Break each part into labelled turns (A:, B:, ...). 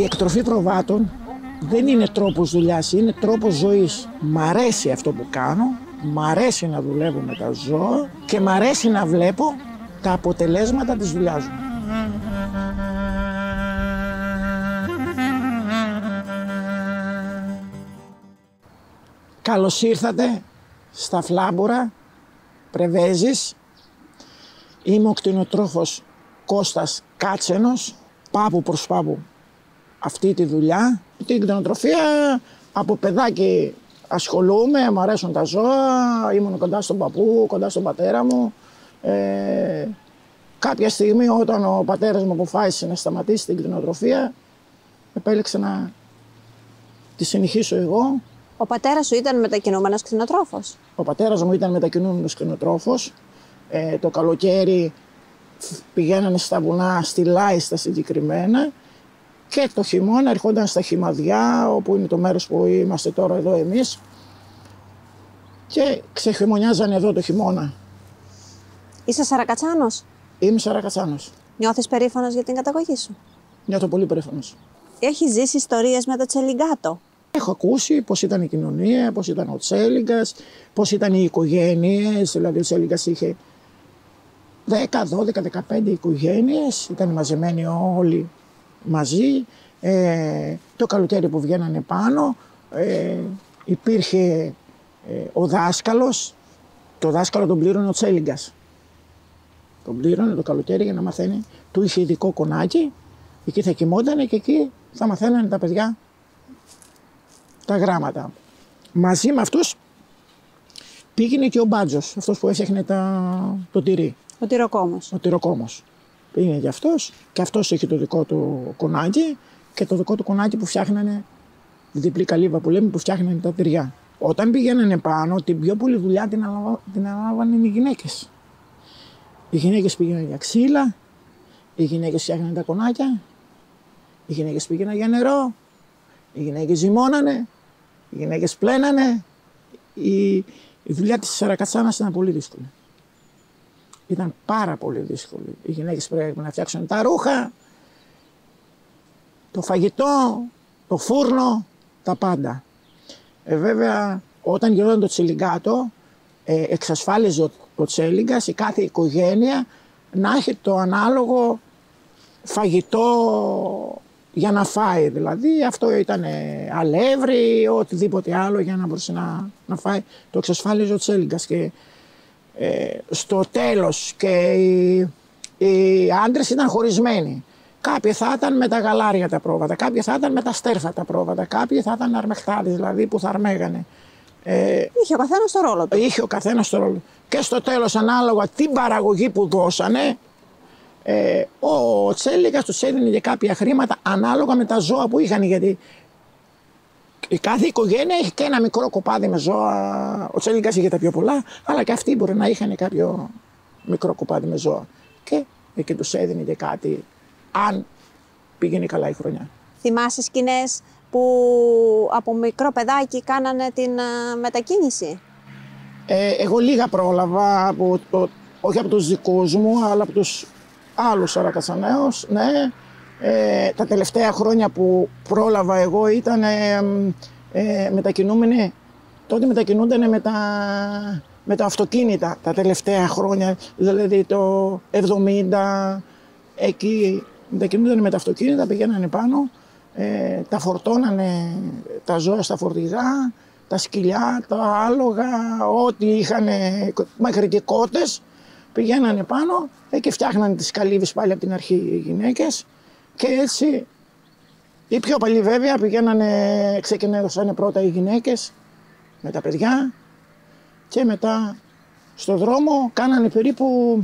A: Η εκτροφή προβάτων δεν είναι τρόπος δουλειάς, είναι τρόπος ζωής. Μ' αρέσει αυτό που κάνω, μ' αρέσει να δουλεύω με τα ζώα και μ' αρέσει να βλέπω τα αποτελέσματα της δουλειάς μου. Καλώς ήρθατε στα Φλάμπουρα, Πρεβέζης. Είμαι ο κτηνοτρόφος Κώστας Κάτσενος, πάπου προς πάπου αυτή τη δουλειά. Την κτηνοτροφία από παιδάκι ασχολούμαι, μου αρέσουν τα ζώα, ήμουν κοντά στον παππού, κοντά στον πατέρα μου. Ε, κάποια στιγμή όταν ο πατέρας μου αποφάσισε να σταματήσει την κτηνοτροφία, επέλεξε να τη συνεχίσω εγώ.
B: Ο πατέρας σου ήταν μετακινούμενος κτηνοτρόφος;
A: Ο πατέρας μου ήταν μετακινούμενος κτηνοτρόφος. Ε, το καλοκαίρι πηγαίνανε στα βουνά, στη Λάιστα συγκεκριμένα και το χειμώνα ερχόταν στα χυμαδιά, όπου είναι το μέρος που είμαστε τώρα εδώ εμείς και ξεχειμονιάζανε εδώ το χειμώνα.
B: Είσαι Σαρακατσάνος;
A: Είμαι Σαρακατσάνος.
B: Νιώθεις περήφανος για την καταγωγή σου;
A: Νιώθω πολύ περήφανος.
B: Έχει ζήσει ιστορίες με το τσελιγκάτο;
A: Έχω ακούσει πώς ήταν η κοινωνία, πώς ήταν ο Τσέλιγκας, πώς ήταν οι οικογένειες, δηλαδή ο Τσέλιγκας είχε 10, 12, 15 οικογένειες, ήταν μαζεμένοι όλοι μαζί. Ε, το καλοκαίρι που βγαίνανε πάνω ε, υπήρχε ε, ο δάσκαλος, το δάσκαλο τον πλήρωνε ο Τσέλιγκας. Τον πλήρωνε το καλοκαίρι για να μαθαίνει, του είχε ειδικό κονάκι, εκεί θα κοιμότανε και εκεί θα μαθαίνανε τα παιδιά τα γράμματα. Μαζί με αυτούς πήγαινε και ο Μπάτζος, αυτός που έφτιαχνε τα, το τυρί.
B: Ο τυροκόμος.
A: Ο τυροκόμος. Πήγαινε για αυτός και αυτός είχε το δικό του κονάκι και το δικό του κονάκι που φτιάχνανε διπλή καλύβα που λέμε που φτιάχνανε τα τυριά. Όταν πηγαίνανε πάνω, την πιο πολλή δουλειά την, αναλα... την ανάλαβαν οι γυναίκες. Οι γυναίκες πήγαιναν για ξύλα, οι γυναίκες φτιάχνανε τα κονάκια, οι γυναίκες πήγαιναν για νερό, οι γυναίκες ζυμώνανε, οι γυναίκες πλένανε. Η, η δουλειά της Σαρακατσάνας ήταν πολύ δύσκολη. Ήταν πάρα πολύ δύσκολη. Οι γυναίκες πρέπει να φτιάξουν τα ρούχα, το φαγητό, το φούρνο, τα πάντα. Ε, βέβαια, όταν γινόταν το τσιλιγκάτο, ε, εξασφάλιζε ο, ο Τσέλιγκας η κάθε οικογένεια να έχει το ανάλογο φαγητό για να φάει. Δηλαδή αυτό ήταν αλεύρι, οτιδήποτε άλλο για να μπορούσε να, να φάει. Το εξασφάλιζε ο Τσέλιγκας και ε, στο τέλος και οι, οι άντρες ήταν χωρισμένοι. Κάποιοι θα ήταν με τα γαλάρια τα πρόβατα, κάποιοι θα ήταν με τα στέρφα τα πρόβατα, κάποιοι θα ήταν αρμεχτάδες δηλαδή που θα αρμέγανε.
B: Ε, είχε ο καθένας το ρόλο του.
A: Είχε ο καθένας το ρόλο Και στο τέλος, ανάλογα την παραγωγή που δώσανε, ε, ο Τσέλικας τους έδινε και κάποια χρήματα ανάλογα με τα ζώα που είχαν. Γιατί η κάθε οικογένεια έχει και ένα μικρό κοπάδι με ζώα. Ο Τσέλικα είχε τα πιο πολλά, αλλά και αυτοί μπορεί να είχαν κάποιο μικρό κοπάδι με ζώα. Και εκεί τους έδινε και κάτι, αν πήγαινε καλά η χρονιά.
B: Θυμάσαι σκηνές που από μικρό παιδάκι κάνανε την μετακίνηση;
A: Ε, εγώ λίγα πρόλαβα, από το, όχι από τους δικούς μου, αλλά από τους άλλους Αρακασανέους, ναι. Ε, τα τελευταία χρόνια που πρόλαβα εγώ ήταν ε, ε, μετακινούμενοι, τότε μετακινούνταν με τα, με τα αυτοκίνητα τα τελευταία χρόνια, δηλαδή το 70, εκεί μετακινούνταν με τα αυτοκίνητα, πηγαίνανε πάνω ε, τα φορτώνανε τα ζώα στα φορτηγά, τα σκυλιά, τα άλογα, ό,τι είχαν μέχρι και κότες, πηγαίνανε πάνω ε, και φτιάχνανε τις καλύβες πάλι από την αρχή οι γυναίκες και έτσι οι πιο παλιοί βέβαια πηγαίνανε, ξεκινούσαν πρώτα οι γυναίκες με τα παιδιά και μετά στο δρόμο κάνανε περίπου,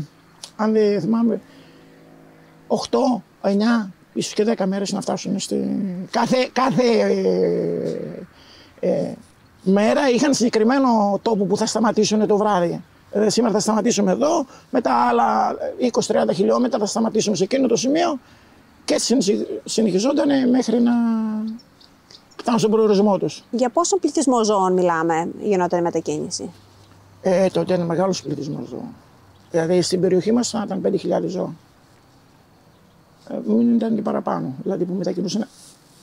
A: αν δεν θυμάμαι, 8, 9 ίσως και 10 μέρες να φτάσουν στη... Κάθε, κάθε ε, ε, μέρα είχαν συγκεκριμένο τόπο που θα σταματήσουν το βράδυ. Ε, σήμερα θα σταματήσουμε εδώ, μετά άλλα 20-30 χιλιόμετρα θα σταματήσουμε σε εκείνο το σημείο και έτσι συνεχιζόταν μέχρι να φτάνουν στον προορισμό τους.
B: Για πόσο πληθυσμό ζώων μιλάμε γινόταν η μετακίνηση;
A: Ε, τότε είναι μεγάλος πληθυσμός ζώων. Δηλαδή στην περιοχή μας θα ήταν 5.000 ζώα. Ε, μην ήταν και παραπάνω. Δηλαδή που μετακινούσαν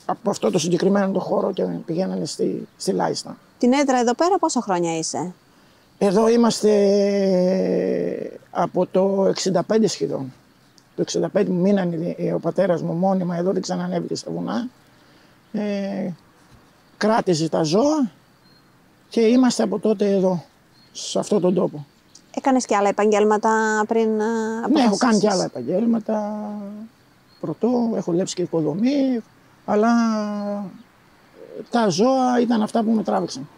A: από αυτό το συγκεκριμένο το χώρο και πηγαίνανε στη, στη Λάιστα.
B: Την έδρα εδώ πέρα πόσα χρόνια είσαι;
A: Εδώ είμαστε από το 65 σχεδόν. Το 65 μου μείνανε ο πατέρας μου μόνιμα εδώ, δεν ξανανέβηκε στα βουνά. Ε, κράτησε τα ζώα και είμαστε από τότε εδώ, σε αυτόν τον τόπο.
B: Έκανες και άλλα επαγγέλματα πριν
A: Ναι, έχω κάνει και άλλα επαγγέλματα πρωτό, έχω δουλέψει και οικοδομή, αλλά τα ζώα ήταν αυτά που με τράβηξαν.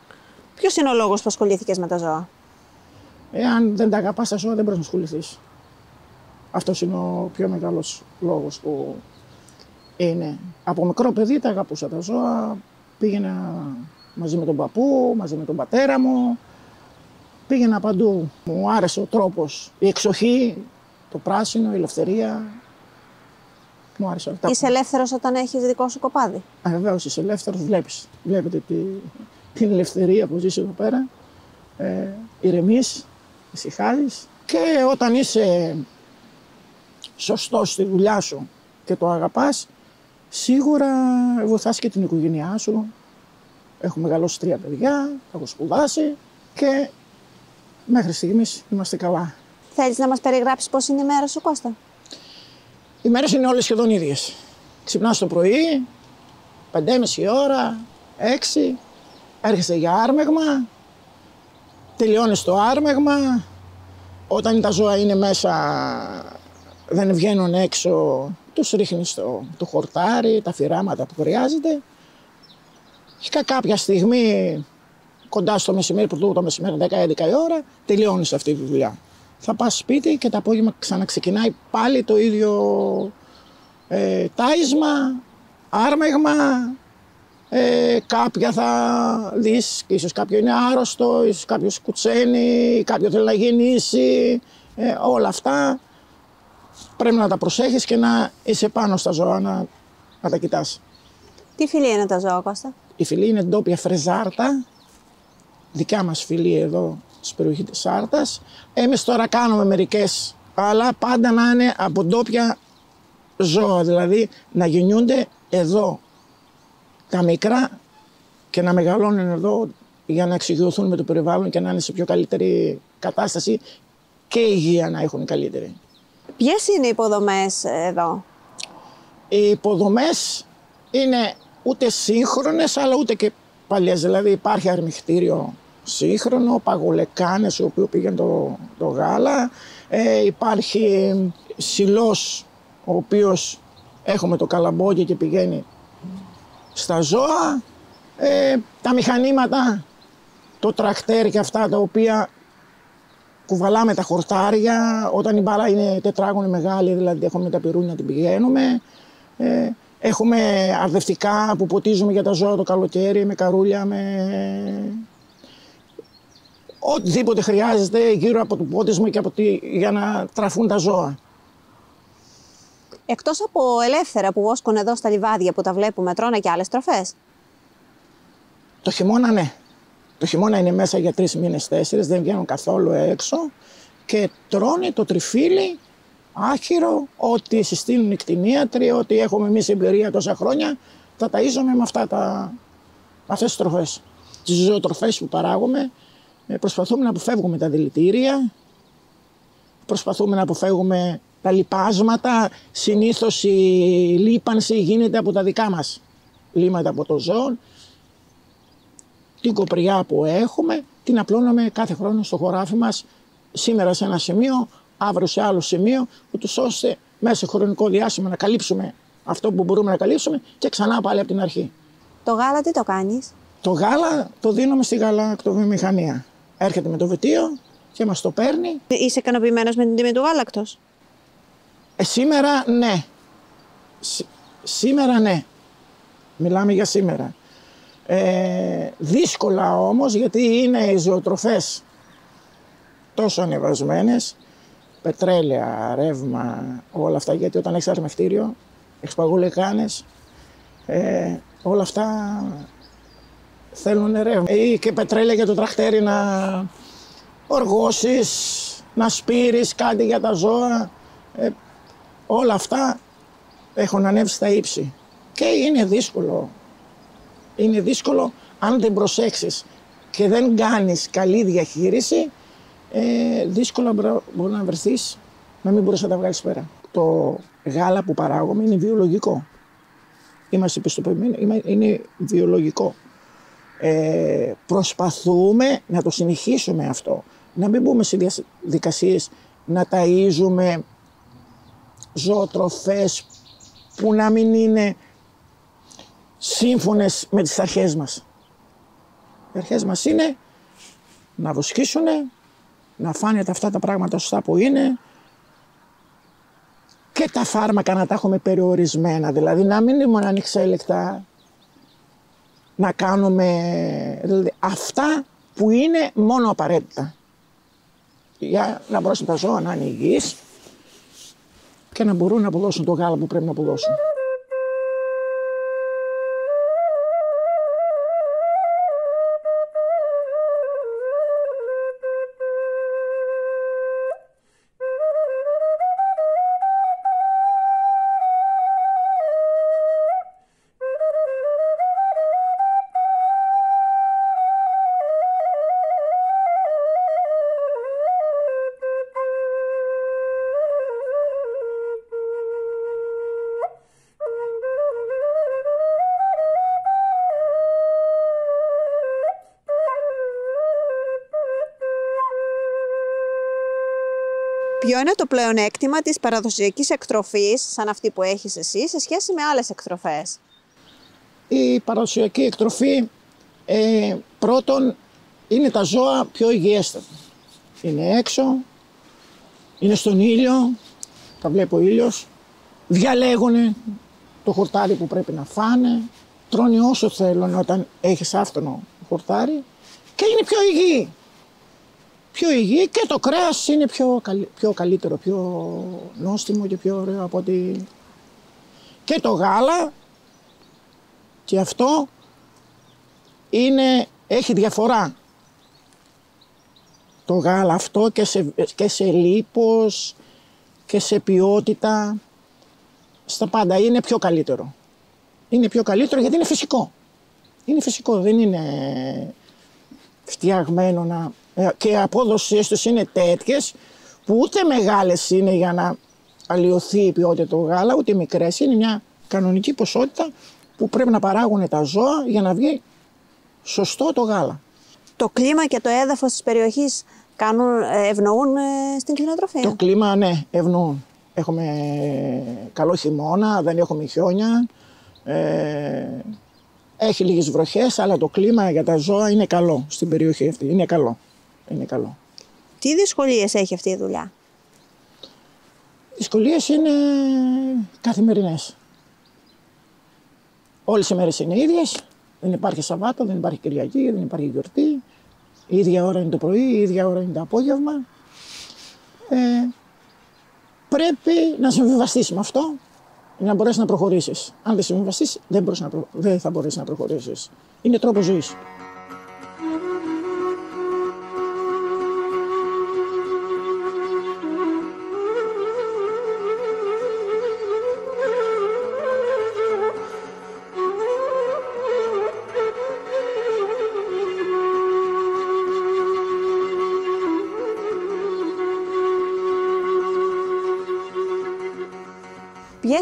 B: Ποιος είναι ο λόγος που ασχολήθηκες με τα ζώα,
A: Εάν δεν τα αγαπάς τα ζώα, δεν μπορείς να ασχοληθείς. Αυτός είναι ο πιο μεγάλος λόγος που είναι. Από μικρό παιδί τα αγαπούσα τα ζώα. Πήγαινα μαζί με τον παππού, μαζί με τον πατέρα μου. Πήγαινα παντού. Μου άρεσε ο τρόπος, η εξοχή, το πράσινο, η ελευθερία, μου άρεσε.
B: Είσαι ελεύθερος όταν έχεις δικό σου κοπάδι;
A: Βεβαίως είσαι ελεύθερος, βλέπεις. Βλέπετε τη, την ελευθερία που ζεις εδώ πέρα. Ε, Ηρεμείς, ησυχάζεις και όταν είσαι σωστό στη δουλειά σου και το αγαπάς, σίγουρα βοηθάς και την οικογένειά σου. Έχω μεγαλώσει τρία παιδιά, έχω σπουδάσει και μέχρι στιγμής είμαστε καλά.
B: Θέλεις να μας περιγράψεις πώς είναι η μέρα σου Κώστα;
A: Οι μέρες είναι όλες σχεδόν ίδιες. Ξυπνάς το πρωί, 5.30 ώρα, 6, έρχεσαι για άρμεγμα, τελειώνεις το άρμεγμα, όταν τα ζώα είναι μέσα δεν βγαίνουν έξω, τους ρίχνεις το, το χορτάρι, τα φυράματα που χρειάζεται. Και κάποια στιγμή, κοντά στο μεσημέρι, πρωτού το μεσημέρι, 10-11 ώρα, τελειώνεις αυτή τη δουλειά θα πας σπίτι και το απόγευμα ξαναξεκινάει πάλι το ίδιο ε, τάισμα, άρμεγμα, ε, κάποια θα δεις, ίσως κάποιο είναι άρρωστο, ίσως κάποιος κουτσένει, κάποιο θέλει να γεννήσει, ε, όλα αυτά πρέπει να τα προσέχεις και να είσαι πάνω στα ζώα, να, να τα κοιτάς.
B: Τι φιλή είναι τα ζώα, Κώστα;
A: Η φιλή είναι ντόπια φρεζάρτα, δικιά μας φιλή εδώ στην περιοχής της Σάρτας. Εμείς τώρα κάνουμε μερικές αλλά πάντα να είναι από ντόπια ζώα, δηλαδή να γεννιούνται εδώ τα μικρά και να μεγαλώνουν εδώ για να εξοικειωθούν με το περιβάλλον και να είναι σε πιο καλύτερη κατάσταση και υγεία να έχουν καλύτερη.
B: Ποιες είναι οι υποδομές εδώ;
A: Οι υποδομές είναι ούτε σύγχρονες αλλά ούτε και παλιές. Δηλαδή υπάρχει αρμιχτήριο σύγχρονο, παγολεκάνες στο οποίο πήγαινε το, το γάλα. Ε, υπάρχει σιλός ο οποίος έχουμε το καλαμπόκι και πηγαίνει στα ζώα. Ε, τα μηχανήματα, το τρακτέρ και αυτά τα οποία κουβαλάμε τα χορτάρια. Όταν η μπάλα είναι τετράγωνη μεγάλη, δηλαδή έχουμε τα πυρούνια την πηγαίνουμε. Ε, έχουμε αρδευτικά που ποτίζουμε για τα ζώα το καλοκαίρι με καρούλια, με οτιδήποτε χρειάζεται γύρω από το πότισμα και από τη... για να τραφούν τα ζώα.
B: Εκτός από ελεύθερα που βόσκουν εδώ στα λιβάδια που τα βλέπουμε, τρώνε και άλλες τροφές;
A: Το χειμώνα ναι. Το χειμώνα είναι μέσα για τρεις μήνες, τέσσερις, δεν βγαίνουν καθόλου έξω και τρώνε το τριφύλι, άχυρο, ό,τι συστήνουν οι κτηνίατροι, ό,τι έχουμε εμείς εμπειρία τόσα χρόνια, τα ταΐζουμε με αυτά τα, αυτές τις τροφές. Τις ζωοτροφές που παράγουμε, ε, προσπαθούμε να αποφεύγουμε τα δηλητήρια, προσπαθούμε να αποφεύγουμε τα λιπάσματα. Συνήθως η λίπανση γίνεται από τα δικά μας λίματα από το ζώο. Την κοπριά που έχουμε την απλώνουμε κάθε χρόνο στο χωράφι μας σήμερα σε ένα σημείο, αύριο σε άλλο σημείο, ούτως ώστε μέσα σε χρονικό διάστημα να καλύψουμε αυτό που μπορούμε να καλύψουμε και ξανά πάλι από την αρχή.
B: Το γάλα τι το κάνεις;
A: Το γάλα το δίνουμε στη γαλακτοβιομηχανία έρχεται με το βετίο και μας το παίρνει.
B: Είσαι ικανοποιημένος με την τιμή του γάλακτος;
A: Ε, σήμερα ναι. σήμερα ναι. Μιλάμε για σήμερα. Ε, δύσκολα όμως γιατί είναι οι ζωοτροφές τόσο ανεβασμένες πετρέλαια, ρεύμα, όλα αυτά γιατί όταν έχεις αρμευτήριο έχεις παγουλεκάνες ε, όλα αυτά θέλουν ρεύμα. Ή και πετρέλαια για το τραχτέρι να οργώσεις, να σπείρεις κάτι για τα ζώα. Ε, όλα αυτά έχουν ανέβει στα ύψη. Και είναι δύσκολο. Είναι δύσκολο αν δεν προσέξεις και δεν κάνεις καλή διαχείριση, ε, δύσκολα μπορεί να βρεθείς να μην μπορείς να τα βγάλεις πέρα. Το γάλα που παράγουμε είναι βιολογικό. Είμαστε πιστοποιημένοι, είναι βιολογικό ε, προσπαθούμε να το συνεχίσουμε αυτό. Να μην μπούμε σε διαδικασίες να ταΐζουμε ζωοτροφές που να μην είναι σύμφωνες με τις αρχές μας. Οι αρχές μας είναι να βοσκήσουν, να φάνε αυτά τα πράγματα σωστά που είναι και τα φάρμακα να τα έχουμε περιορισμένα, δηλαδή να μην είναι ανεξέλεκτα να κάνουμε δηλαδή, αυτά που είναι μόνο απαραίτητα για να μπορέσουν τα ζώα να είναι υγιείς και να μπορούν να αποδώσουν το γάλα που πρέπει να αποδώσουν. Ποιο είναι το πλεονέκτημα της παραδοσιακής εκτροφής, σαν αυτή που έχεις εσύ, σε σχέση με άλλες εκτροφές. Η παραδοσιακή εκτροφή, ε, πρώτον, είναι τα ζώα πιο υγιέστατα. Είναι έξω, είναι στον ήλιο, τα βλέπει ο ήλιος, διαλέγουν το χορτάρι που πρέπει να φάνε, τρώνε όσο θέλουν όταν έχεις άφθονο χορτάρι και είναι πιο υγιή πιο υγιή και το κρέας είναι πιο, πιο καλύτερο, πιο νόστιμο και πιο ωραίο από ότι... Και το γάλα και αυτό είναι, έχει διαφορά. Το γάλα αυτό και σε, και σε λίπος και σε ποιότητα, στα πάντα. Είναι πιο καλύτερο. Είναι πιο καλύτερο γιατί είναι φυσικό. Είναι φυσικό, δεν είναι φτιαγμένο να... ε, Και οι απόδοσες τους είναι τέτοιες που ούτε μεγάλες είναι για να αλλοιωθεί η ποιότητα του γάλα, ούτε μικρές. Είναι μια κανονική ποσότητα που πρέπει να παράγουν τα ζώα για να βγει σωστό το γάλα.
B: Το κλίμα και το έδαφος της περιοχής κάνουν, ε, ευνοούν ε, στην κτηνοτροφία;
A: Το κλίμα, ναι, ευνοούν. Έχουμε καλό χειμώνα, δεν έχουμε χιόνια. Ε, έχει λίγες βροχές, αλλά το κλίμα για τα ζώα είναι καλό στην περιοχή αυτή. Είναι καλό. Είναι καλό.
B: Τι δυσκολίες έχει αυτή η δουλειά;
A: Οι δυσκολίες είναι καθημερινές. Όλες οι μέρες είναι ίδιες. Δεν υπάρχει Σαββάτο, δεν υπάρχει Κυριακή, δεν υπάρχει γιορτή. Η ίδια ώρα είναι το πρωί, η ίδια ώρα είναι το απόγευμα. Ε, πρέπει να συμβιβαστείς με αυτό για να μπορέσεις να προχωρήσεις. Αν δεν συμβιβαστείς, δεν, μπορείς να προ- δεν θα μπορέσεις να προχωρήσεις. Είναι τρόπος ζωής.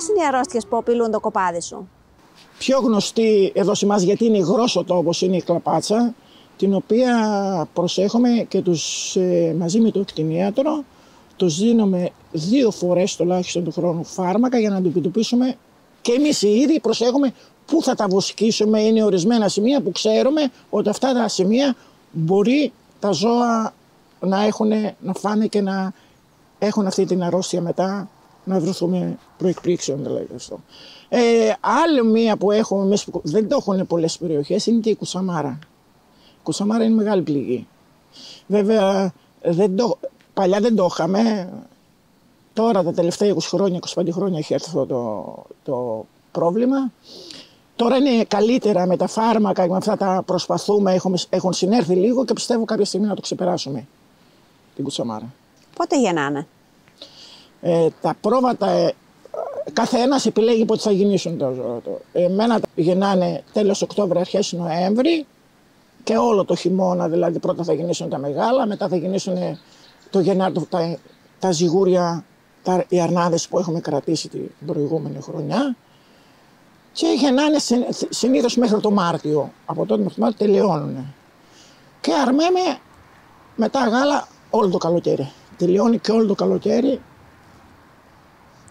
B: Είναι οι αρρώστιες που απειλούν το κοπάδι σου;
A: Πιο γνωστή εδώ σε εμάς γιατί είναι υγρός ο τόπος είναι η κλαπάτσα την οποία προσέχουμε και τους, ε, μαζί με το κτηνίατρο τους δίνουμε δύο φορές τουλάχιστον του χρόνου φάρμακα για να αντιμετωπίσουμε και εμείς οι ίδιοι προσέχουμε πού θα τα βοσκήσουμε. Είναι ορισμένα σημεία που ξέρουμε ότι αυτά τα σημεία μπορεί τα ζώα να, έχουν, να φάνε και να έχουν αυτή την αρρώστια μετά να βρεθούμε προεκπλήξεων δηλαδή αυτό. Ε, άλλη μία που έχουμε εμείς που δεν το έχουν πολλές περιοχές είναι και η Κουσαμάρα. Η Κουσαμάρα είναι μεγάλη πληγή. Βέβαια δεν το, παλιά δεν το είχαμε. Τώρα τα τελευταία 20 χρόνια, 25 χρόνια έχει έρθει αυτό το, το πρόβλημα. Τώρα είναι καλύτερα με τα φάρμακα και με αυτά τα προσπαθούμε, έχουμε, έχουν συνέρθει λίγο και πιστεύω κάποια στιγμή να το ξεπεράσουμε την Κουσαμάρα.
B: Πότε γεννάνε.
A: Ε, τα πρόβατα, ε, κάθε ένας επιλέγει πότε θα γεννήσουν το ζώο του. Εμένα τα γεννάνε τέλος Οκτώβρη, αρχές Νοέμβρη και όλο το χειμώνα, δηλαδή πρώτα θα γεννήσουν τα μεγάλα, μετά θα γεννήσουν το Γενάρη τα, τα ζυγούρια, τα, οι αρνάδες που έχουμε κρατήσει την προηγούμενη χρονιά και γεννάνε συ- συνήθως μέχρι το Μάρτιο. Από τότε μέχρι το Μάρτιο τελειώνουν. Και αρμέμε μετά γάλα όλο το καλοκαίρι. Τελειώνει και όλο το καλοκαίρι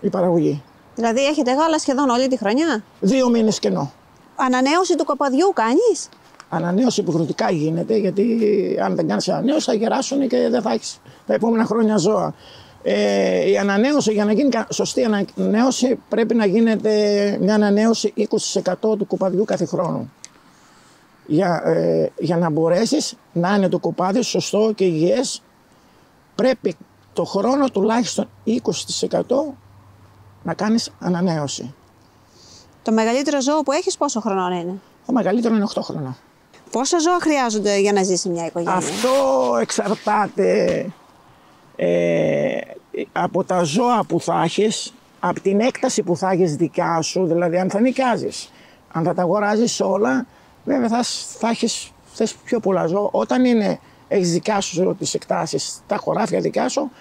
A: η παραγωγή.
B: Δηλαδή έχετε γάλα σχεδόν όλη τη χρονιά;
A: Δύο μήνες κενό.
B: Ανανέωση του κοπαδιού κάνεις;
A: Ανανέωση υποχρεωτικά γίνεται γιατί αν δεν κάνεις ανανέωση θα γεράσουν και δεν θα έχεις τα επόμενα χρόνια ζώα. Ε, η ανανέωση, για να γίνει κα- σωστή ανανέωση πρέπει να γίνεται μια ανανέωση 20% του κοπαδιού κάθε χρόνο. Για, ε, για να μπορέσεις να είναι το κοπάδι σωστό και υγιές πρέπει το χρόνο τουλάχιστον 20% να κάνεις ανανέωση.
B: Το μεγαλύτερο ζώο που έχεις πόσο χρονών είναι;
A: Το μεγαλύτερο είναι 8 χρόνια.
B: Πόσα ζώα χρειάζονται για να ζήσει μια οικογένεια;
A: Αυτό εξαρτάται ε, από τα ζώα που θα έχεις, από την έκταση που θα έχεις δικιά σου, δηλαδή αν θα νοικιάζεις. Αν θα τα αγοράζεις όλα, βέβαια θα, θα έχεις θες πιο πολλά ζώα. Όταν είναι, έχεις δικιά σου τις εκτάσεις, τα χωράφια δικιά σου,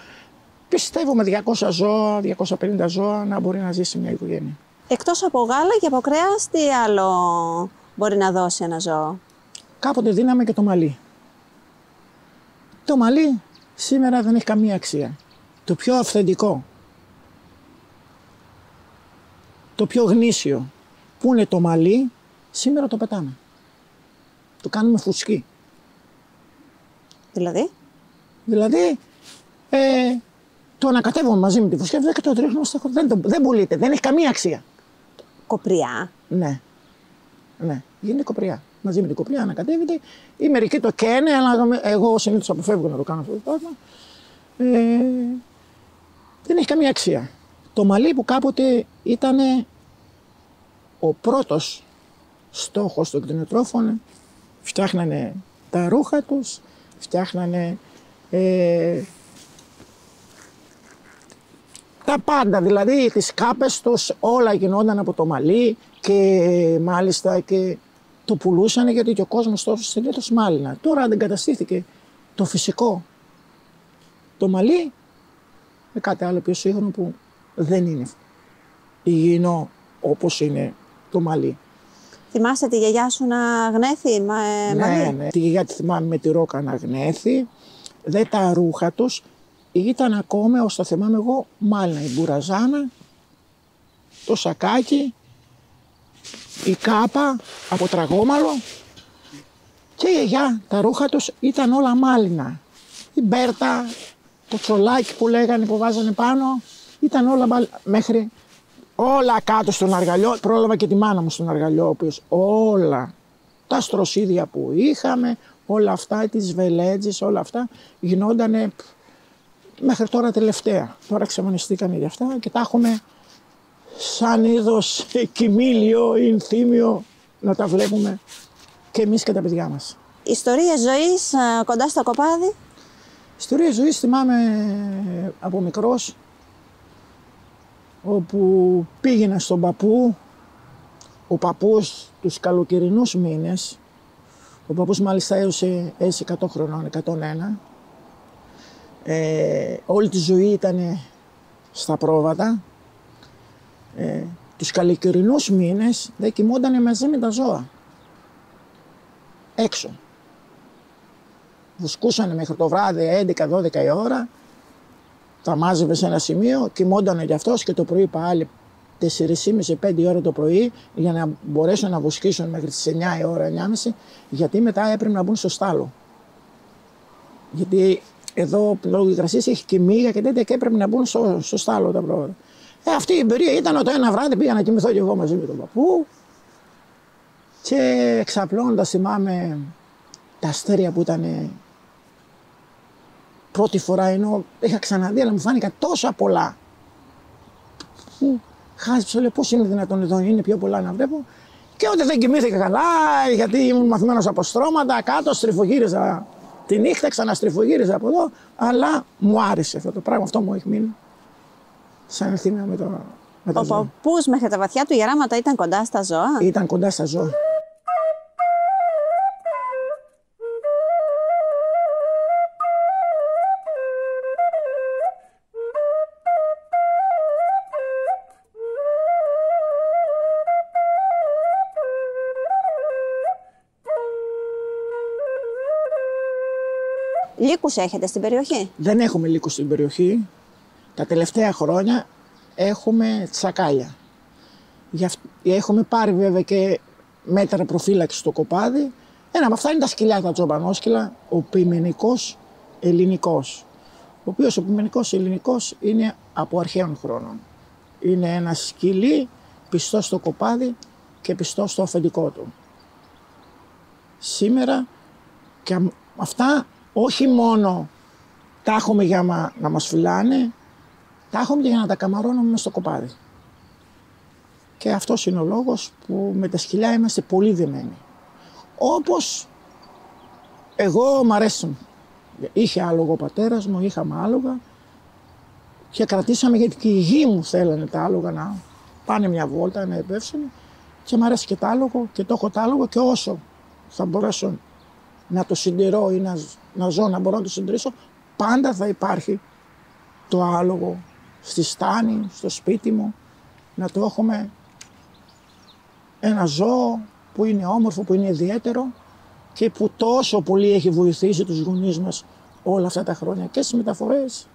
A: πιστεύω με 200 ζώα, 250 ζώα να μπορεί να ζήσει μια οικογένεια.
B: Εκτός από γάλα και από κρέας, τι άλλο μπορεί να δώσει ένα ζώο;
A: Κάποτε δίναμε και το μαλλί. Το μαλλί σήμερα δεν έχει καμία αξία. Το πιο αυθεντικό, το πιο γνήσιο που είναι το μαλλί, σήμερα το πετάμε. Το κάνουμε φουσκί.
B: Δηλαδή,
A: Δηλαδή, ε, το ανακατεύουμε μαζί με τη φουσκιά και το ρίχνουμε στα χωριά. Δεν, το- δεν πουλείται, δεν έχει καμία αξία.
B: κοπριά.
A: Ναι. Ναι, γίνεται κοπριά. Μαζί με την κοπριά ανακατεύεται. Ή μερικοί το καίνε, αλλά εγώ συνήθως αποφεύγω να το κάνω αυτό το πράγμα. Ε, δεν έχει καμία αξία. Το μαλλί που κάποτε ήταν ο πρώτος στόχος των κτηνοτρόφων, φτιάχνανε τα ρούχα τους, φτιάχνανε ε, τα Τα πάντα, δηλαδή τις κάπες τους όλα γινόταν από το μαλλί και μάλιστα και το πουλούσαν γιατί και ο κόσμος τόσο συνήθως μάλινα. Τώρα αντεγκαταστήθηκε το φυσικό. Το μαλλί με κάτι άλλο πιο σύγχρονο που δεν είναι υγιεινό όπως είναι το μαλλί.
B: Θυμάσαι τη γιαγιά σου να γνέθει μα, ε,
A: ναι,
B: μαλλί;
A: ναι. Τη γιαγιά τη θυμάμαι με τη ρόκα να γνέθει. Δεν τα ρούχα τους ήταν ακόμα, όσο το θυμάμαι εγώ, μάλινα η μπουραζάνα, το σακάκι, η κάπα από τραγόμαλο και η γιαγιά τα ρούχα τους ήταν όλα μάλινα. Η μπέρτα, το τσολάκι που λέγανε που βάζανε πάνω, ήταν όλα μάλινα. Μέχρι όλα κάτω στον αργαλιό, πρόλαβα και τη μάνα μου στον αργαλιό, ο οποίος όλα τα στροσίδια που είχαμε, όλα αυτά, τις βελέτζες, όλα αυτά γινόντανε π, μέχρι τώρα τελευταία. Τώρα ξεμονιστήκαμε για αυτά και τα έχουμε σαν είδος κοιμήλιο ή ενθύμιο να τα βλέπουμε και εμείς και τα παιδιά μας.
B: Ιστορίες ζωής ε, κοντά στο κοπάδι;
A: Ιστορία ζωής θυμάμαι από μικρός όπου πήγαινα στον παππού ο παππούς τους καλοκαιρινούς μήνες ο παππούς μάλιστα έζησε, έζησε 100 χρονών, 101 ε, όλη τη ζωή ήταν στα πρόβατα. Ε, τους καλοκαιρινούς μήνες δεν κοιμόταν μαζί με τα ζώα. Έξω. Βουσκούσαν μέχρι το βράδυ 11-12 η ώρα. Τα μάζευε σε ένα σημείο, κοιμόταν κι αυτός και το πρωί πάλι 4.30-5 ώρα το πρωί για να μπορέσουν να βοσκήσουν μέχρι τις 9 η ώρα, 9.30 γιατί μετά έπρεπε να μπουν στο στάλο. Γιατί εδώ λόγω υγρασίας έχει κοιμία και τέτοια και έπρεπε να μπουν στο, στο στάλο τα πρόβατα. Ε, αυτή η εμπειρία ήταν ότι ένα βράδυ πήγα να κοιμηθώ κι εγώ μαζί με τον παππού και εξαπλώνοντας θυμάμαι τα αστέρια που ήταν πρώτη φορά ενώ είχα ξαναδεί, αλλά μου φάνηκαν τόσα πολλά. Που χάσιψα, λέω πώς είναι δυνατόν εδώ, είναι πιο πολλά να βλέπω. Και ότι δεν κοιμήθηκα καλά, γιατί ήμουν μαθημένος από στρώματα, κάτω στριφογύριζα τη νύχτα, ξαναστριφογύριζα από εδώ, αλλά μου άρεσε αυτό το πράγμα, αυτό μου έχει μείνει. Σαν ευθύμιο με το, με τα
B: Ο
A: ζώα.
B: παππούς μέχρι τα βαθιά του γεράματα ήταν κοντά στα ζώα;
A: Ήταν κοντά στα ζώα.
B: Λύκους έχετε στην περιοχή;
A: Δεν έχουμε λύκο στην περιοχή. Τα τελευταία χρόνια έχουμε τσακάλια. Γι' αυ- Έχουμε πάρει βέβαια και μέτρα προφύλαξης στο κοπάδι. Ένα από αυτά είναι τα σκυλιά, τα τζομπανόσκυλα, ο ποιμενικός ελληνικός. Ο οποίος ο ποιμενικός ελληνικός είναι από αρχαίων χρόνων. Είναι ένα σκυλί πιστό στο κοπάδι και πιστό στο αφεντικό του. Σήμερα και αμ- αυτά όχι μόνο τα έχουμε για μα- να μας φυλάνε, τα έχουμε και για να τα καμαρώνουμε μες στο κοπάδι. Και αυτός είναι ο λόγος που με τα σκυλιά είμαστε πολύ δεμένοι. Όπως εγώ μ' αρέσουν. Είχε άλογο ο πατέρας μου, είχαμε άλογα και κρατήσαμε γιατί και οι γη μου θέλανε τα άλογα να πάνε μια βόλτα, να επεύσουν και μ' αρέσει και το άλογο και το έχω το άλογο και όσο θα μπορέσω να το συντηρώ ή να, ζ- να ζω να μπορώ να το συντηρήσω, πάντα θα υπάρχει το άλογο στη στάνη, στο σπίτι μου, να το έχουμε ένα ζώο που είναι όμορφο, που είναι ιδιαίτερο και που τόσο πολύ έχει βοηθήσει τους γονείς μας όλα αυτά τα χρόνια και στις μεταφορές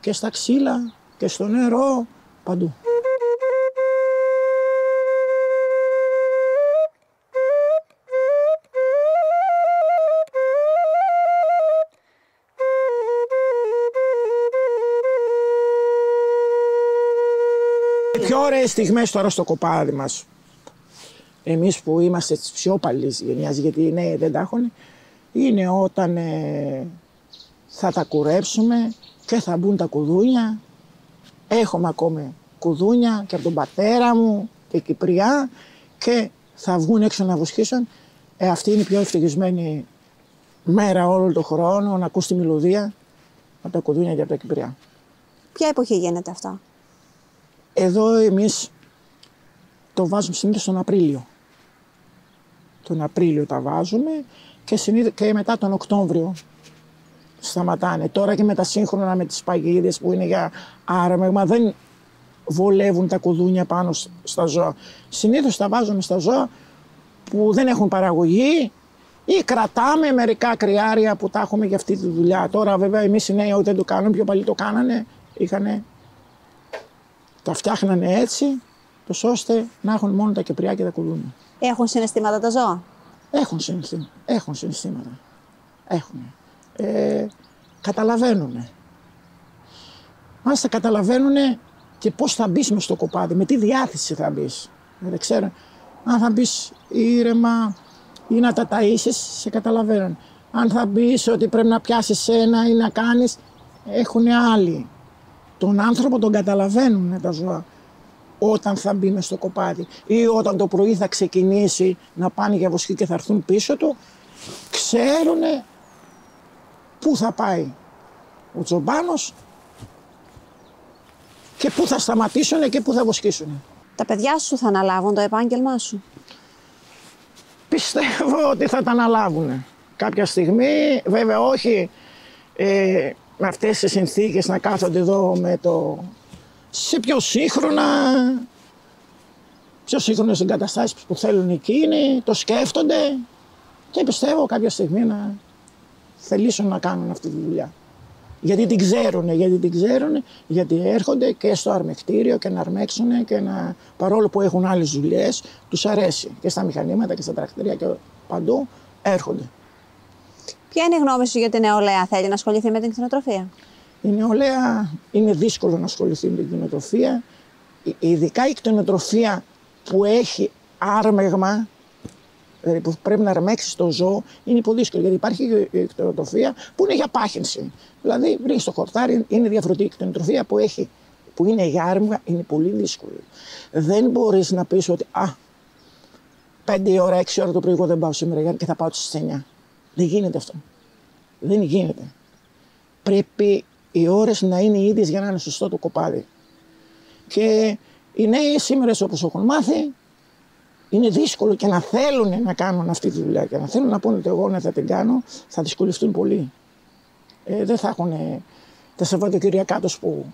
A: και στα ξύλα και στο νερό, παντού. Στιγμές τώρα στο κοπάδι μας, εμείς που είμαστε της πιο παλιής γενιάς, γιατί οι νέοι δεν τα έχουν, είναι όταν ε, θα τα κουρέψουμε και θα μπουν τα κουδούνια. Έχουμε ακόμη κουδούνια και από τον πατέρα μου και Κυπριά και θα βγουν έξω να βοσκήσουν. Ε, αυτή είναι η πιο ευτυχισμένη μέρα όλο τον χρόνο, να ακούς τη μελωδία από τα κουδούνια και από τα Κυπριά.
B: Ποια εποχή γίνεται αυτό;
A: Εδώ εμείς το βάζουμε συνήθως τον Απρίλιο. Τον Απρίλιο τα βάζουμε και, συνήθως, και μετά τον Οκτώβριο σταματάνε. Τώρα και με τα σύγχρονα με τις παγίδες που είναι για άραμεγμα δεν βολεύουν τα κουδούνια πάνω στα ζώα. Συνήθως τα βάζουμε στα ζώα που δεν έχουν παραγωγή ή κρατάμε μερικά κρυάρια που τα έχουμε για αυτή τη δουλειά. Τώρα βέβαια εμείς οι νέοι δεν το κάνουμε, πιο παλιοί το κάνανε, είχανε, τα φτιάχνανε έτσι, τόσο ώστε να έχουν μόνο τα κεπριά και τα κουδούνια.
B: Έχουν συναισθήματα τα ζώα;
A: Έχουν συναισθήματα. Έχουν συναισθήματα. Έχουν. Ε, καταλαβαίνουν. Μάλιστα καταλαβαίνουν και πώς θα μπεις μες στο κοπάδι, με τι διάθεση θα μπεις. Δεν ξέρω αν θα μπεις ήρεμα ή να τα ταΐσεις, σε καταλαβαίνουν. Αν θα μπεις ότι πρέπει να πιάσεις ένα ή να κάνεις, έχουν άλλοι. Τον άνθρωπο τον καταλαβαίνουν τα ζώα όταν θα μπει μες στο κοπάδι ή όταν το πρωί θα ξεκινήσει να πάνε για βοσκή και θα έρθουν πίσω του, ξέρουν πού θα πάει ο τσομπάνος και πού θα σταματήσουν και πού θα βοσκήσουν.
B: Τα παιδιά σου θα αναλάβουν το επάγγελμά σου;
A: Πιστεύω ότι θα τα αναλάβουν κάποια στιγμή. Βέβαια όχι ε, με αυτές τις συνθήκες να κάθονται εδώ με το... σε πιο σύγχρονα πιο σύγχρονες εγκαταστάσεις που θέλουν εκείνοι, το σκέφτονται και πιστεύω κάποια στιγμή να θελήσουν να κάνουν αυτή τη δουλειά. Γιατί την ξέρουν, γιατί την ξέρουν, γιατί έρχονται και στο αρμεκτήριο και να αρμέξουν και να, παρόλο που έχουν άλλες δουλειές, τους αρέσει και στα μηχανήματα και στα τρακτήρια και παντού έρχονται.
B: Ποια είναι η γνώμη σου για την νεολαία, θέλει να ασχοληθεί με την κτηνοτροφία;
A: Η νεολαία είναι δύσκολο να ασχοληθεί με την κτηνοτροφία, ειδικά η κτηνοτροφία που έχει άρμεγμα δηλαδή που πρέπει να αρμέξει το ζώο, είναι πολύ δύσκολο. Γιατί υπάρχει η κτηνοτροφία που είναι για πάχυνση. Δηλαδή, βρει το χορτάρι, είναι διαφορετική. Η κτηνοτροφία που, έχει, που είναι για άρμηγα είναι πολύ δύσκολη. Δεν μπορείς να πεις ότι α, 5 ώρα, 6 ώρα το πρωί, εγώ δεν πάω σήμερα και θα πάω στι 9. Δεν γίνεται αυτό. Δεν γίνεται. Πρέπει οι ώρες να είναι οι ίδιε για να είναι σωστό το κοπάδι. Και οι νέοι σήμερα όπως έχουν μάθει, είναι δύσκολο και να θέλουν να κάνουν αυτή τη δουλειά και να θέλουν να πούνε ότι εγώ να θα την κάνω, θα δυσκολευτούν πολύ. Ε, δεν θα έχουν τα Σαββατοκυριακά τους που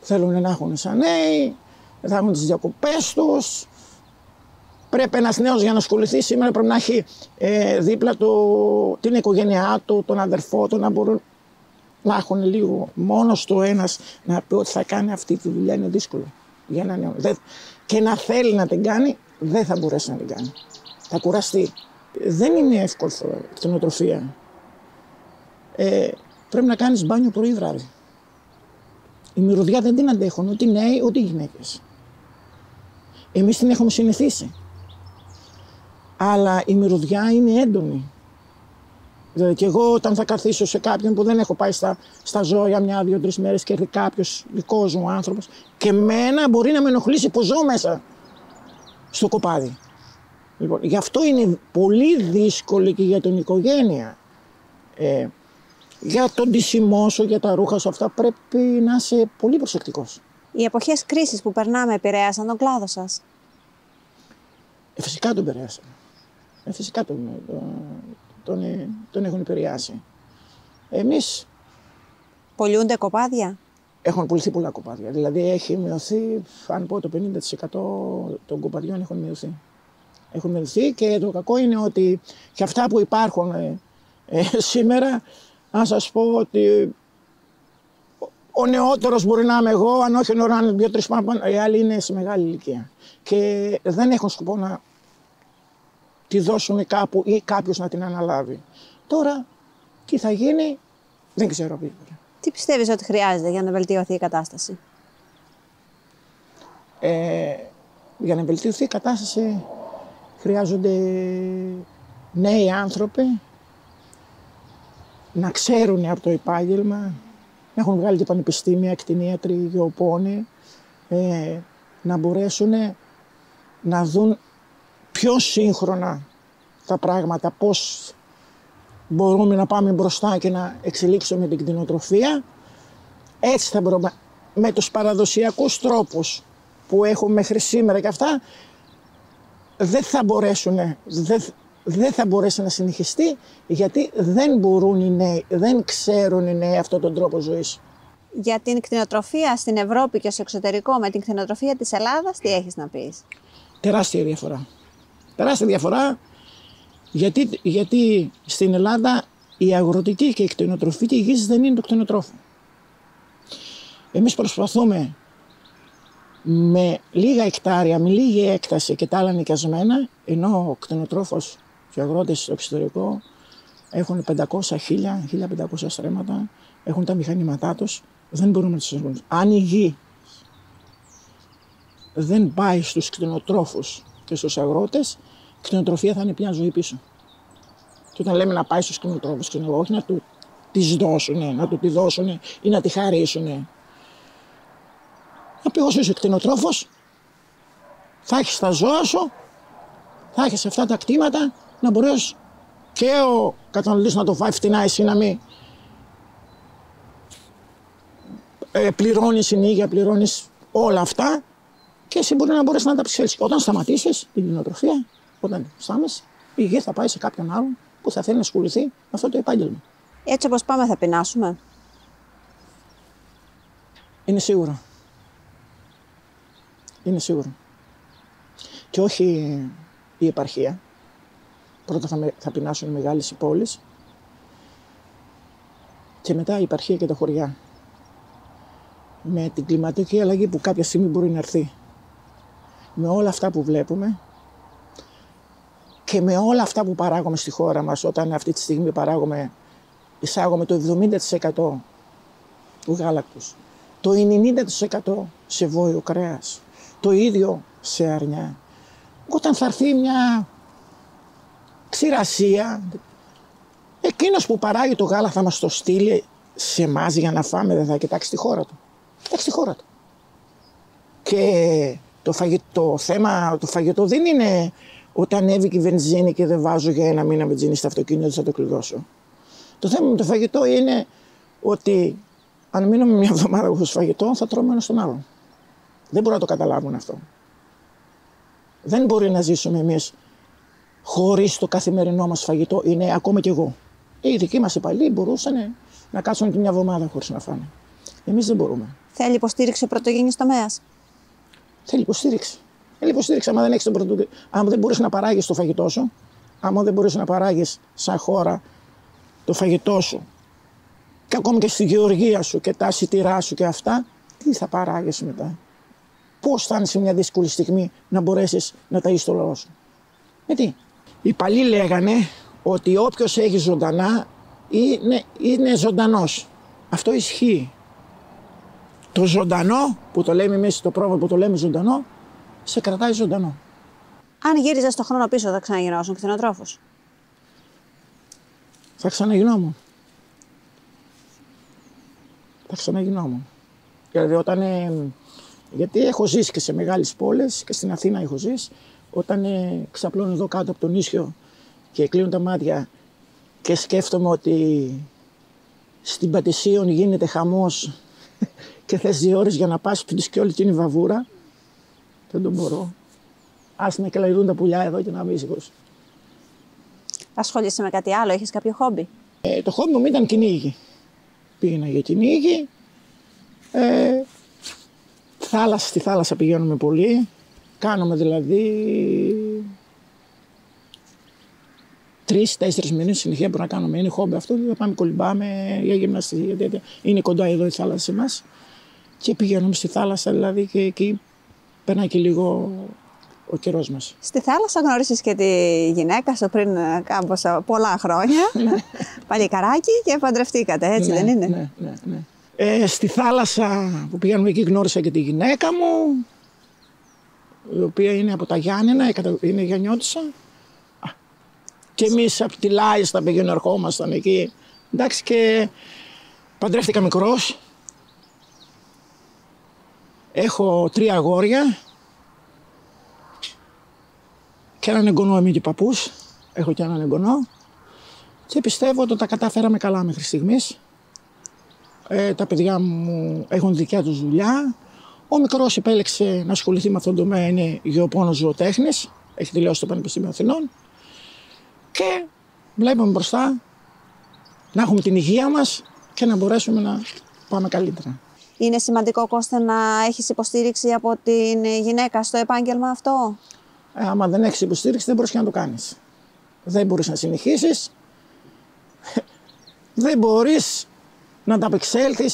A: θέλουν να έχουν σαν νέοι, δεν θα έχουν τις διακοπές τους. Πρέπει ένας νέος για να ασχοληθεί σήμερα πρέπει να έχει ε, δίπλα του την οικογένειά του, τον αδερφό του, να μπορούν να έχουν λίγο μόνος το ένας να πει ότι θα κάνει αυτή τη δουλειά είναι δύσκολο για ένα νέο. Και να θέλει να την κάνει δεν θα μπορέσει να την κάνει. Θα κουραστεί. Δεν είναι εύκολο κτηνοτροφία. Ε, πρέπει να κάνεις μπάνιο πρωί βράδυ. Η μυρωδιά δεν την αντέχουν ούτε οι νέοι ούτε οι γυναίκες. Εμείς την έχουμε συνηθίσει. Αλλά η μυρωδιά είναι έντονη. Δηλαδή και εγώ όταν θα καθίσω σε κάποιον που δεν έχω πάει στα, στα ζώα για μια, δύο, τρεις μέρες και έρθει κάποιος δικός μου άνθρωπος και μένα μπορεί να με ενοχλήσει που ζω μέσα στο κοπάδι. Λοιπόν, γι' αυτό είναι πολύ δύσκολο και για την οικογένεια. Ε, για τον τισιμό σου, για τα ρούχα σου, αυτά πρέπει να είσαι πολύ προσεκτικός.
B: Οι εποχές κρίσης που περνάμε επηρέασαν τον κλάδο σας;
A: Ε, φυσικά τον επηρέασαν. Ε, φυσικά τον, τον, τον, τον έχουν επηρεάσει. Εμείς...
B: Πολιούνται κοπάδια;
A: έχουν πουληθεί πολλά κοπάδια. Δηλαδή έχει μειωθεί, αν πω το 50% των κοπαδιών έχουν μειωθεί. Έχουν μειωθεί και το κακό είναι ότι και αυτά που υπάρχουν ε, ε, σήμερα, να σας πω ότι ο νεότερος μπορεί να είμαι εγώ, αν όχι να είναι δύο-τρει πάνω, οι άλλοι είναι σε μεγάλη ηλικία. Και δεν έχουν σκοπό να τη δώσουν κάπου ή κάποιος να την αναλάβει. Τώρα, τι θα γίνει, δεν ξέρω πίσω.
B: Τι πιστεύεις ότι χρειάζεται για να βελτιωθεί η κατάσταση;
A: Ε, για να βελτιωθεί η κατάσταση χρειάζονται νέοι άνθρωποι να ξέρουν από το επάγγελμα, να έχουν βγάλει και πανεπιστήμια, ακτινίατροι, γεωπόνοι, ε, να μπορέσουν να δουν πιο σύγχρονα τα πράγματα, πώς μπορούμε να πάμε μπροστά και να εξελίξουμε την κτηνοτροφία. Έτσι θα μπορούμε με τους παραδοσιακούς τρόπους που έχω μέχρι σήμερα και αυτά δεν θα μπορέσουν, δεν, δεν θα μπορέσει να συνεχιστεί γιατί δεν μπορούν οι νέοι, δεν ξέρουν οι νέοι αυτόν τον τρόπο ζωής.
B: Για την κτηνοτροφία στην Ευρώπη και στο εξωτερικό με την κτηνοτροφία της Ελλάδας, τι έχεις να πεις;
A: Τεράστια διαφορά. Τεράστια διαφορά γιατί, γιατί στην Ελλάδα η αγροτική και η κτηνοτροφική γης δεν είναι το κτηνοτρόφο. Εμείς προσπαθούμε με λίγα εκτάρια, με λίγη έκταση και τα άλλα νοικιασμένα, ενώ ο κτηνοτρόφος και οι αγρότες στο εξωτερικό έχουν 500, 1000, 1500 στρέμματα, έχουν τα μηχανήματά τους, δεν μπορούμε να τους ασχοληθούμε. Αν η γη δεν πάει στους κτηνοτρόφους και στους αγρότες, η κτηνοτροφία θα είναι πια ζωή πίσω. Και όταν λέμε να πάει στους κτηνοτρόφους, όχι να του τις δώσουν, να του τη δώσουν ή να τη χαρίσουν. Να πει όσο είσαι κτηνοτρόφος, θα έχεις τα ζώα σου, θα έχεις αυτά τα κτήματα, να μπορέσει και ο καταναλωτής να το φάει φτηνά, εσύ να μην ε, πληρώνεις συνήγεια, πληρώνεις όλα αυτά και εσύ μπορεί να μπορέσεις να τα ψηφίσει. Όταν σταματήσεις την κτηνοτροφία, όταν στάμεσαι, η γη θα πάει σε κάποιον άλλον που θα θέλει να ασχοληθεί με αυτό το επάγγελμα.
B: Έτσι όπως πάμε θα πεινάσουμε;
A: Είναι σίγουρο. Είναι σίγουρο. Και όχι η επαρχία. Πρώτα θα, με, θα πεινάσουν οι μεγάλες οι πόλεις και μετά η επαρχία και τα χωριά. Με την κλιματική αλλαγή που κάποια στιγμή μπορεί να έρθει. Με όλα αυτά που βλέπουμε και με όλα αυτά που παράγουμε στη χώρα μας όταν αυτή τη στιγμή παράγουμε, εισάγουμε το 70% του γάλακτος, το 90% σε βόλιο κρέας, το ίδιο σε αρνιά. Όταν θα έρθει μια ξηρασία, εκείνος που παράγει το γάλα θα μας το στείλει σε εμάς για να φάμε, δεν θα κοιτάξει τη χώρα του. Κοιτάξει τη χώρα του. Και το, φαγητό, θέμα, το φαγητό δεν είναι όταν ανέβηκε η βενζίνη και δεν βάζω για ένα μήνα βενζίνη στο αυτοκίνητο, θα το κλειδώσω. Το θέμα με το φαγητό είναι ότι αν μείνουμε μια εβδομάδα χωρίς φαγητό, θα τρώμε ένας στον άλλον. Δεν μπορούν να το καταλάβουν αυτό. Δεν μπορεί να ζήσουμε εμείς χωρίς το καθημερινό μας φαγητό. Είναι ακόμα κι εγώ. Οι δικοί μας υπαλλήλοι μπορούσαν να κάτσουν και μια εβδομάδα χωρίς να φάνε. Εμείς δεν μπορούμε.
B: Θέλει υποστήριξη ο πρωτογενής τομέας.
A: Θέλει υποστήριξη. Θέλει υποστήριξη. Άμα δεν έχεις τον πρωτογενή. Άμα δεν μπορείς να παράγεις το φαγητό σου, άμα δεν μπορείς να παράγεις σαν χώρα το φαγητό σου, και ακόμη και στη γεωργία σου και τα σιτηρά σου και αυτά, τι θα παράγεις μετά; Πώς θα είναι σε μια δύσκολη στιγμή να μπορέσεις να ταΐσεις το λαό σου; Με τι. Οι παλιοί λέγανε ότι όποιος έχει ζωντανά είναι, είναι ζωντανός. Αυτό ισχύει. Το ζωντανό, που το λέμε εμείς το πρόβατο που το λέμε ζωντανό, σε κρατάει ζωντανό.
B: Αν γύριζες το χρόνο πίσω, θα ξαναγινώσουν κτηνοτρόφο.
A: Θα ξαναγινόμουν. Θα ξαναγινόμουν. Δηλαδή όταν. Ε, γιατί έχω ζήσει και σε μεγάλες πόλεις και στην Αθήνα έχω ζήσει. Όταν ε, ξαπλώνω εδώ κάτω από τον ίσιο και κλείνω τα μάτια και σκέφτομαι ότι στην Πατησίων γίνεται χαμός και θες δύο ώρες για να πας σπίτι και όλη την βαβούρα, δεν τον μπορώ. Ας με κλαϊδούν τα πουλιά εδώ και να είμαι ήσυχος.
B: Ασχολείσαι με κάτι άλλο, έχεις κάποιο χόμπι;
A: Ε, το χόμπι μου ήταν κυνήγι. Πήγαινα για κυνήγι. Ε, θάλασσα, στη θάλασσα πηγαίνουμε πολύ. Κάνουμε δηλαδή τρει-τέσσερι μήνες συνεχεία που να κάνουμε. Είναι χόμπι αυτό. Θα πάμε κολυμπάμε για γυμναστική. Γιατί είναι κοντά εδώ η θάλασσα μας. Και πηγαίνουμε στη θάλασσα δηλαδή και εκεί περνάει και λίγο ο καιρός μας.
B: Στη θάλασσα γνώρισε και τη γυναίκα σου πριν ε, κάμποσα πολλά χρόνια.
A: Ναι.
B: Παλικαράκι και παντρευτήκατε, έτσι
A: ναι,
B: δεν είναι;
A: Ναι, ναι, ναι. Ε, στη θάλασσα που πηγαίνουμε εκεί γνώρισα και τη γυναίκα μου, η οποία είναι από τα Γιάννενα, είναι Γιαννιώτησα. Και εμείς από τη Λάιστα πηγαίνουμε, ερχόμασταν εκεί. Εντάξει και παντρεύτηκα μικρός. Έχω τρία αγόρια και έναν εγγονό είμαι και παππούς. Έχω και έναν εγγονό. Και πιστεύω ότι τα καταφέραμε καλά μέχρι στιγμής. Ε, τα παιδιά μου έχουν δικιά τους δουλειά. Ο μικρός επέλεξε να ασχοληθεί με αυτόν τον τομέα, είναι γεωπόνος ζωοτέχνης. Έχει τελειώσει το Πανεπιστήμιο Αθηνών. Και βλέπουμε μπροστά να έχουμε την υγεία μας και να μπορέσουμε να πάμε καλύτερα.
B: Είναι σημαντικό Κώστα να έχεις υποστήριξη από την γυναίκα στο επάγγελμα αυτό;
A: Ε, άμα δεν έχεις υποστήριξη, δεν μπορείς και να το κάνεις. Δεν μπορείς να συνεχίσεις. δεν μπορείς να τα απεξέλθει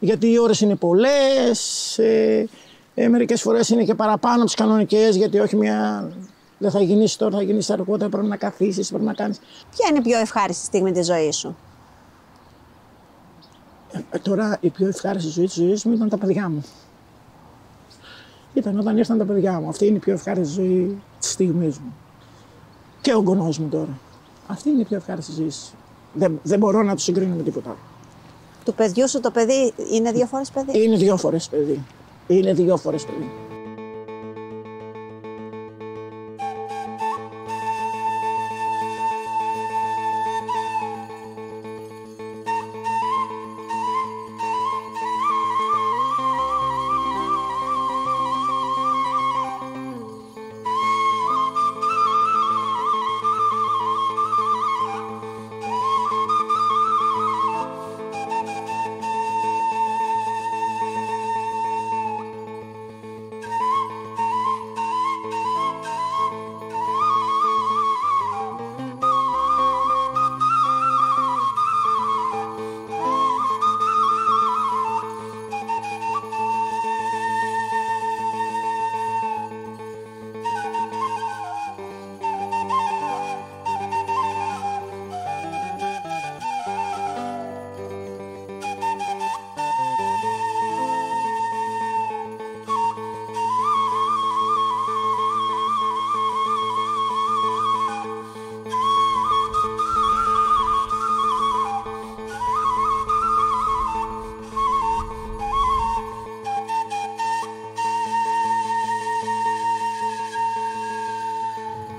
A: γιατί οι ώρες είναι πολλές. Ε, ε, Μερικές φορές είναι και παραπάνω από τις κανονικές, γιατί όχι μια. Δεν θα γίνεις τώρα, θα γίνεις αργότερα. Πρέπει να καθίσεις, πρέπει να κάνεις.
B: Ποια είναι η πιο ευχάριστη στιγμή της ζωής σου,
A: Ε, τώρα η πιο ευχάριστη ζωή της ζωής μου ήταν τα παιδιά μου. Ήταν όταν ήρθαν τα παιδιά μου. Αυτή είναι η πιο ευχάριστη ζωή της στιγμής μου. Και ο γονός μου τώρα. Αυτή είναι η πιο ευχάριστη ζωή. Δεν, δεν μπορώ να το συγκρίνω με τίποτα άλλο.
B: Του παιδιού σου το παιδί είναι δύο φορές παιδί;
A: Είναι δύο φορές παιδί. Είναι δύο φορές παιδί.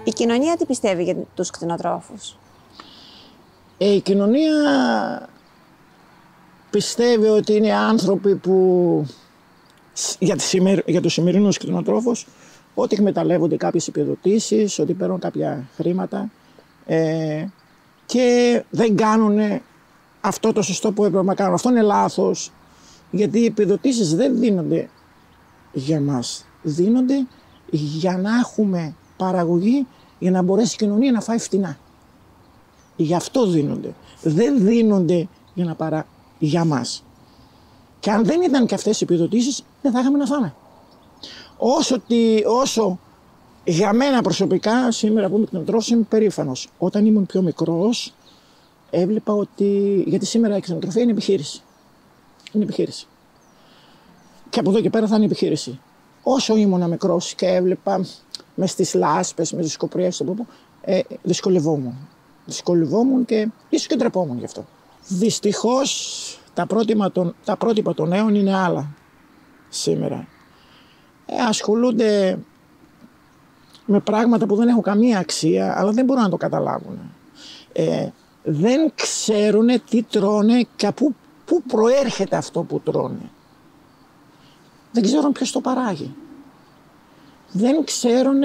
B: Η κοινωνία τι πιστεύει για τους κτηνοτρόφους;
A: Ε, η κοινωνία πιστεύει ότι είναι άνθρωποι που σ- για, τις σημερι- για τους σημερινούς κτηνοτρόφους ότι εκμεταλλεύονται κάποιες επιδοτήσεις, ότι παίρνουν κάποια χρήματα ε, και δεν κάνουν αυτό το σωστό που έπρεπε να κάνουν. Αυτό είναι λάθος γιατί οι επιδοτήσεις δεν δίνονται για μας. Δίνονται για να έχουμε παραγωγή για να μπορέσει η κοινωνία να φάει φτηνά. Γι' αυτό δίνονται. Δεν δίνονται για, να παρα... για μας. Και αν δεν ήταν και αυτές οι επιδοτήσεις, δεν θα είχαμε να φάμε. Όσο, τι, όσο για μένα προσωπικά, σήμερα που είμαι κτηνοτρόφος, είμαι περήφανος. Όταν ήμουν πιο μικρός, έβλεπα ότι... Γιατί σήμερα η κτηνοτροφία είναι επιχείρηση. Είναι επιχείρηση. Και από εδώ και πέρα θα είναι επιχείρηση. Όσο ήμουν μικρός και έβλεπα μες στι λάσπες, μες τις σκοπριές στον πόπο, ε, δυσκολευόμουν. Δυσκολευόμουν και ίσως και ντρεπόμουν γι' αυτό. Δυστυχώς τα, πρότυπα των- τα πρότυπα των νέων είναι άλλα σήμερα. Ε, ασχολούνται με πράγματα που δεν έχουν καμία αξία, αλλά δεν μπορούν να το καταλάβουν. Ε, δεν ξέρουν τι τρώνε και από πού- πού προέρχεται αυτό που τρώνε. Δεν ξέρουν ποιος το παράγει. Δεν ξέρουν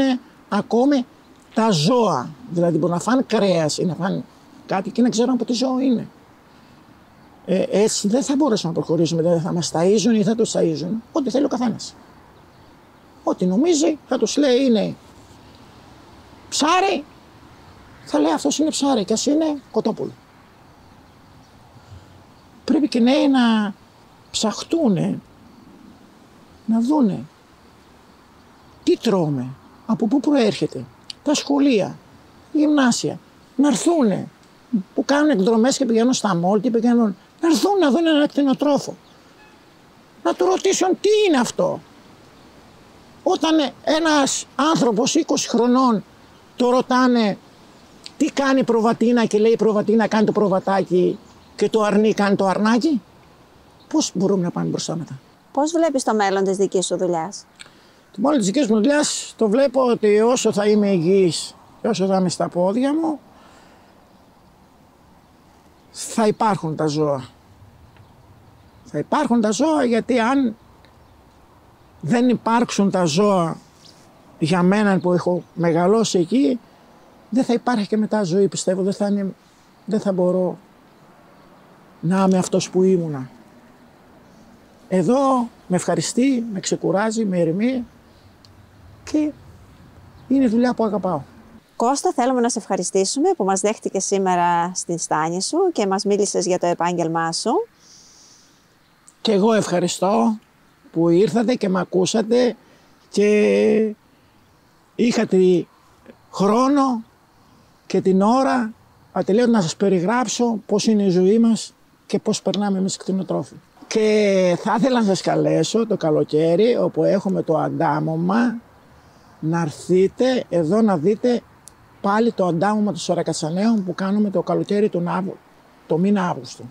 A: ακόμη τα ζώα. Δηλαδή μπορεί να φάνε κρέας ή να φάνε κάτι και να ξέρουν από τι ζώο είναι. Ε, έτσι δεν θα μπορέσουμε να προχωρήσουμε. Δεν θα μας ταΐζουν ή θα τους ταΐζουν. Ό,τι θέλει ο καθένας. Ό,τι νομίζει θα τους λέει είναι ψάρι. Θα λέει αυτός είναι ψάρι και ας είναι κοτόπουλο. Πρέπει και νέοι να ψαχτούνε να δούνε τι τρώμε, από πού προέρχεται, τα σχολεία, η γυμνάσια, να έρθουνε που κάνουν εκδρομές και πηγαίνουν στα μόλ, τι πηγαίνουν, να έρθουν να δουν ένα κτηνοτρόφο. Να του ρωτήσουν τι είναι αυτό; Όταν ένας άνθρωπος 20 χρονών το ρωτάνε τι κάνει η προβατίνα; και λέει η προβατίνα κάνει το προβατάκι και το αρνί κάνει το αρνάκι, πώς μπορούμε να πάμε μπροστά μετά;
B: Πώς βλέπεις το μέλλον της δικής σου δουλειάς;
A: Το μόνο της δικής μου δουλειάς το βλέπω ότι όσο θα είμαι υγιής και όσο θα είμαι στα πόδια μου, θα υπάρχουν τα ζώα. Θα υπάρχουν τα ζώα γιατί αν δεν υπάρξουν τα ζώα για μένα που έχω μεγαλώσει εκεί, δεν θα υπάρχει και μετά ζωή πιστεύω, δεν θα, είναι, δεν θα μπορώ να είμαι αυτός που ήμουνα. Εδώ με ευχαριστεί, με ξεκουράζει, με ερημεί και είναι δουλειά που αγαπάω.
B: Κώστα, θέλουμε να σε ευχαριστήσουμε που μας δέχτηκε σήμερα στην στάνη σου και μας μίλησες για το επάγγελμά σου.
A: Και εγώ ευχαριστώ που ήρθατε και με ακούσατε και είχατε χρόνο και την ώρα ατελείωτα να σας περιγράψω πώς είναι η ζωή μας και πώς περνάμε εμείς κτηνοτρόφοι. Και θα ήθελα να σας καλέσω το καλοκαίρι όπου έχουμε το αντάμωμα να έρθετε εδώ να δείτε πάλι το αντάμωμα του Σωρακατσανέων που κάνουμε το καλοκαίρι τον Άβου, το μήνα Αύγουστο.